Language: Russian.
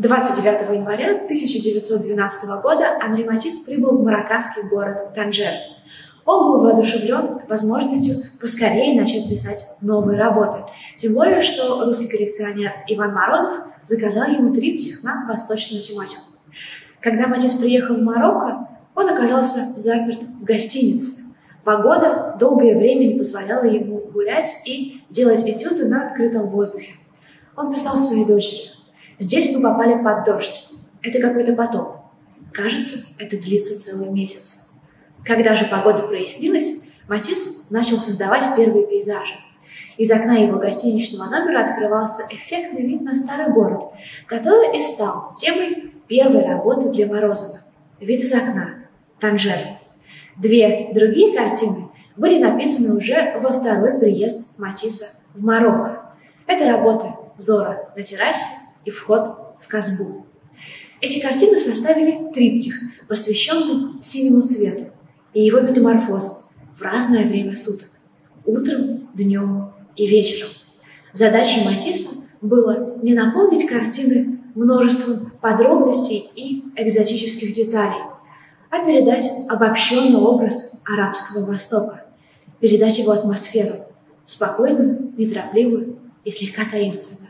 29 января 1912 года Анри Матис прибыл в марокканский город Танжер. Он был воодушевлен возможностью поскорее начать писать новые работы. Тем более, что русский коллекционер Иван Морозов заказал ему триптих на восточную тематику. Когда Матис приехал в Марокко, он оказался заперт в гостинице. Погода долгое время не позволяла ему гулять и делать этюды на открытом воздухе. Он писал своей дочери. «Здесь мы попали под дождь. Это какой-то потоп. Кажется, это длится целый месяц». Когда же погода прояснилась, Матис начал создавать первые пейзажи. Из окна его гостиничного номера открывался эффектный вид на старый город, который и стал темой первой работы для Морозова. Вид из окна. Танжер. Две другие картины были написаны уже во второй приезд Матисса в Марокко. Это работы «Зора на террасе» и «Вход в Казбу». Эти картины составили триптих, посвященный синему цвету и его метаморфозам в разное время суток – утром, днем и вечером. Задачей Матисса было не наполнить картины множеством подробностей и экзотических деталей, а передать обобщенный образ арабского Востока, передать его атмосферу, спокойную, неторопливую и слегка таинственную.